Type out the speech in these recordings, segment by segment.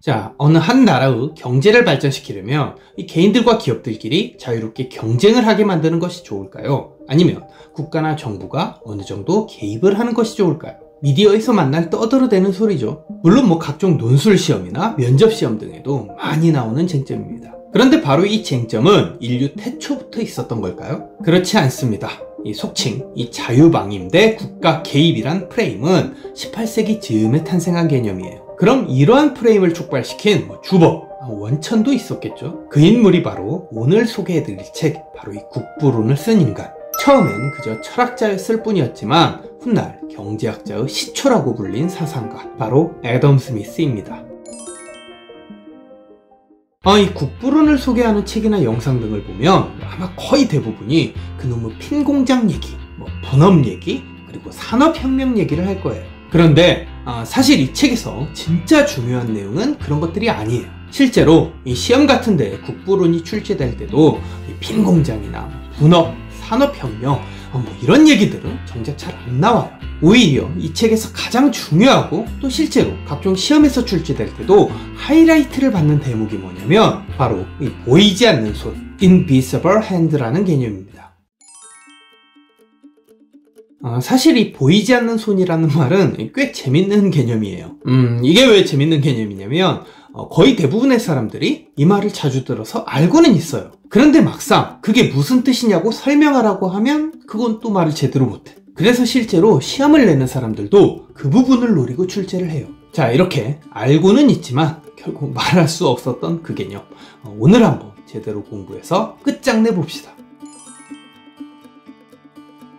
자, 어느 한 나라의 경제를 발전시키려면 이 개인들과 기업들끼리 자유롭게 경쟁을 하게 만드는 것이 좋을까요? 아니면 국가나 정부가 어느 정도 개입을 하는 것이 좋을까요? 미디어에서 만날 떠들어대는 소리죠. 물론 뭐 각종 논술 시험이나 면접 시험 등에도 많이 나오는 쟁점입니다. 그런데 바로 이 쟁점은 인류 태초부터 있었던 걸까요? 그렇지 않습니다. 이 속칭 이 자유방임 대 국가 개입이란 프레임은 18세기 즈음에 탄생한 개념이에요. 그럼 이러한 프레임을 촉발시킨 뭐 주법, 아, 원천도 있었겠죠. 그 인물이 바로 오늘 소개해드릴 책 바로 이 국부론을 쓴 인간. 처음엔 그저 철학자였을 뿐이었지만 훗날 경제학자의 시초라고 불린 사상가 바로 애덤 스미스입니다. 아, 이 국부론을 소개하는 책이나 영상 등을 보면 아마 거의 대부분이 그놈의 핀 공장 얘기, 뭐 분업 얘기, 그리고 산업혁명 얘기를 할 거예요. 그런데 아, 사실 이 책에서 진짜 중요한 내용은 그런 것들이 아니에요. 실제로 이 시험 같은데 국부론이 출제될 때도 핀 공장이나 분업, 산업혁명 어, 뭐 이런 얘기들은 정작 잘 안 나와요. 오히려 이 책에서 가장 중요하고 또 실제로 각종 시험에서 출제될 때도 하이라이트를 받는 대목이 뭐냐면 바로 이 보이지 않는 손, invisible hand라는 개념입니다. 어, 사실 이 보이지 않는 손이라는 말은 꽤 재밌는 개념이에요. 음, 이게 왜 재밌는 개념이냐면 어, 거의 대부분의 사람들이 이 말을 자주 들어서 알고는 있어요. 그런데 막상 그게 무슨 뜻이냐고 설명하라고 하면 그건 또 말을 제대로 못해. 그래서 실제로 시험을 내는 사람들도 그 부분을 노리고 출제를 해요. 자, 이렇게 알고는 있지만 결국 말할 수 없었던 그 개념. 어, 오늘 한번 제대로 공부해서 끝장내 봅시다.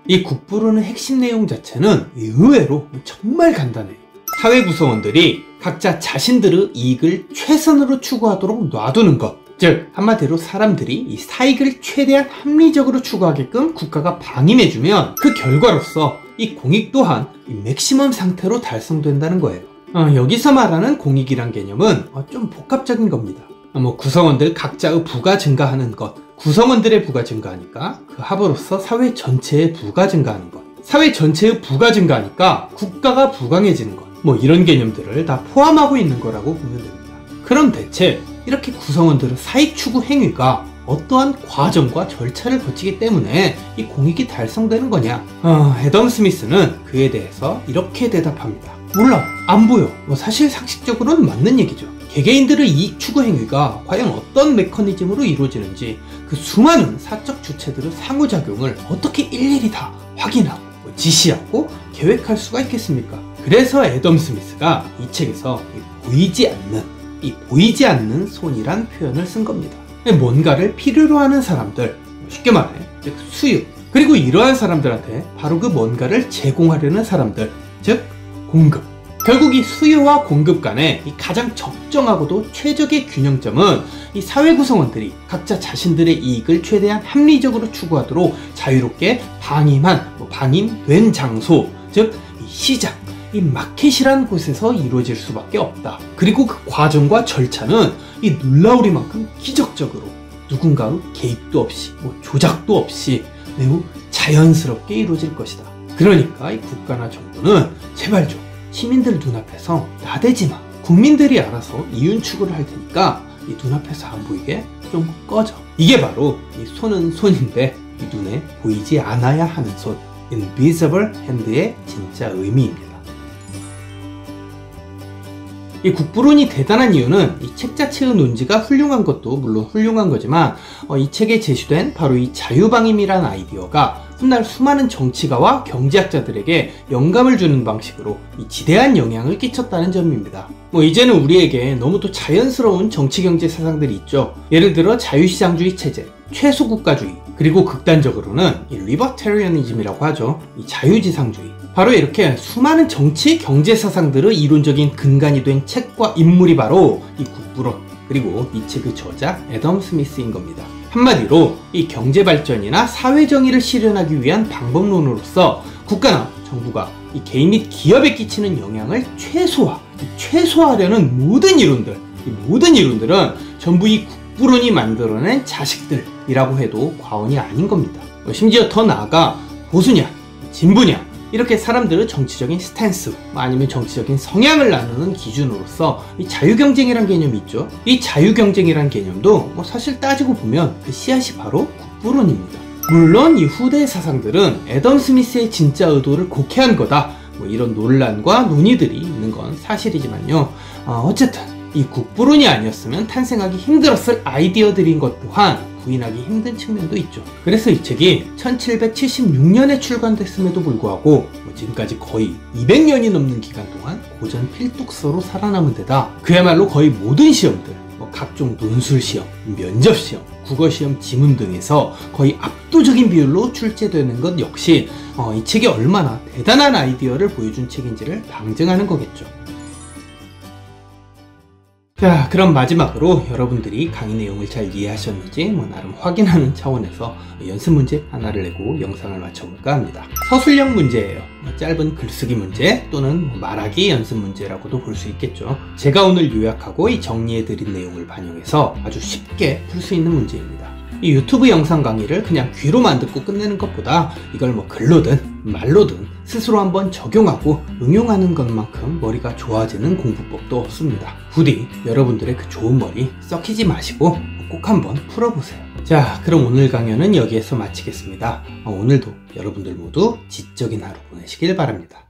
이 국부론의 핵심 내용 자체는 의외로 정말 간단해요. 사회 구성원들이 각자 자신들의 이익을 최선으로 추구하도록 놔두는 것. 즉, 한마디로 사람들이 이 사익을 최대한 합리적으로 추구하게끔 국가가 방임해주면 그 결과로서 이 공익 또한 이 맥시멈 상태로 달성된다는 거예요. 어, 여기서 말하는 공익이란 개념은 어, 좀 복합적인 겁니다. 어, 뭐 구성원들 각자의 부가 증가하는 것, 구성원들의 부가 증가하니까 그 합으로서 사회 전체의 부가 증가하는 것, 사회 전체의 부가 증가하니까 국가가 부강해지는 것, 뭐 이런 개념들을 다 포함하고 있는 거라고 보면 됩니다. 그럼 대체 이렇게 구성원들의 사익 추구 행위가 어떠한 과정과 절차를 거치기 때문에 이 공익이 달성되는 거냐? 어, 애덤 스미스는 그에 대해서 이렇게 대답합니다. 몰라, 안 보여. 뭐 사실 상식적으로는 맞는 얘기죠. 개개인들의 이익 추구 행위가 과연 어떤 메커니즘으로 이루어지는지 그 수많은 사적 주체들의 상호작용을 어떻게 일일이 다 확인하고 뭐 지시하고 계획할 수가 있겠습니까? 그래서 애덤 스미스가 이 책에서 보이지 않는 이 보이지 않는 손이란 표현을 쓴 겁니다. 뭔가를 필요로 하는 사람들, 쉽게 말해 즉 수요. 그리고 이러한 사람들한테 바로 그 뭔가를 제공하려는 사람들, 즉 공급. 결국 이 수요와 공급 간의 가장 적정하고도 최적의 균형점은 이 사회 구성원들이 각자 자신들의 이익을 최대한 합리적으로 추구하도록 자유롭게 방임한, 뭐 방임된 장소, 즉 시장, 이 마켓이란 곳에서 이루어질 수밖에 없다. 그리고 그 과정과 절차는 이 놀라우리만큼 기적적으로 누군가의 개입도 없이 뭐 조작도 없이 매우 자연스럽게 이루어질 것이다. 그러니까 이 국가나 정부는 제발 좀 시민들 눈앞에서 나대지 마. 국민들이 알아서 이윤 추구를 할 테니까 이 눈앞에서 안 보이게 좀 꺼져. 이게 바로 이 손은 손인데 이 눈에 보이지 않아야 하는 손, invisible hand의 진짜 의미입니다. 이 국부론이 대단한 이유는 이 책 자체의 논지가 훌륭한 것도 물론 훌륭한 거지만 어, 이 책에 제시된 바로 이 자유방임이라는 아이디어가 훗날 수많은 정치가와 경제학자들에게 영감을 주는 방식으로 지대한 영향을 끼쳤다는 점입니다. 뭐 이제는 우리에게 너무도 자연스러운 정치 경제 사상들이 있죠. 예를 들어 자유시장주의 체제, 최소국가주의, 그리고 극단적으로는 이 libertarianism이라고 하죠. 이 자유지상주의. 바로 이렇게 수많은 정치, 경제 사상들의 이론적인 근간이 된 책과 인물이 바로 이 국부론 그리고 이 책의 저자 애덤 스미스인 겁니다. 한마디로 이 경제 발전이나 사회 정의를 실현하기 위한 방법론으로서 국가나 정부가 이 개인 및 기업에 끼치는 영향을 최소화, 최소화하려는 모든 이론들, 이 모든 이론들은 전부 이 국부론이 만들어낸 자식들이라고 해도 과언이 아닌 겁니다. 심지어 더 나아가 보수냐, 진보냐, 이렇게 사람들은 정치적인 스탠스 뭐 아니면 정치적인 성향을 나누는 기준으로서 이 자유경쟁이란 개념이 있죠. 이 자유경쟁이란 개념도 뭐 사실 따지고 보면 그 씨앗이 바로 국부론입니다. 물론 이 후대 사상들은 애덤 스미스의 진짜 의도를 곡해한 거다. 뭐 이런 논란과 논의들이 있는 건 사실이지만요. 어, 쨌든 이 국부론이 아니었으면 탄생하기 힘들었을 아이디어들인 것 또한 부인하기 힘든 측면도 있죠. 그래서 이 책이 1776년에 출간됐음에도 불구하고 뭐 지금까지 거의 200년이 넘는 기간 동안 고전 필독서로 살아남은 데다 그야말로 거의 모든 시험들, 뭐 각종 논술 시험, 면접 시험, 국어 시험 지문 등에서 거의 압도적인 비율로 출제되는 것 역시 어, 이 책이 얼마나 대단한 아이디어를 보여준 책인지를 방증하는 거겠죠. 자, 그럼 마지막으로 여러분들이 강의 내용을 잘 이해하셨는지 뭐 나름 확인하는 차원에서 연습 문제 하나를 내고 영상을 마쳐볼까 합니다. 서술형 문제예요. 뭐 짧은 글쓰기 문제 또는 뭐 말하기 연습 문제라고도 볼 수 있겠죠. 제가 오늘 요약하고 이 정리해드린 내용을 반영해서 아주 쉽게 풀 수 있는 문제입니다. 이 유튜브 영상 강의를 그냥 귀로만 듣고 끝내는 것보다 이걸 뭐 글로든 말로든 스스로 한번 적용하고 응용하는 것만큼 머리가 좋아지는 공부법도 없습니다. 부디 여러분들의 그 좋은 머리 썩히지 마시고 꼭 한번 풀어보세요. 자, 그럼 오늘 강연은 여기에서 마치겠습니다. 어, 오늘도 여러분들 모두 지적인 하루 보내시길 바랍니다.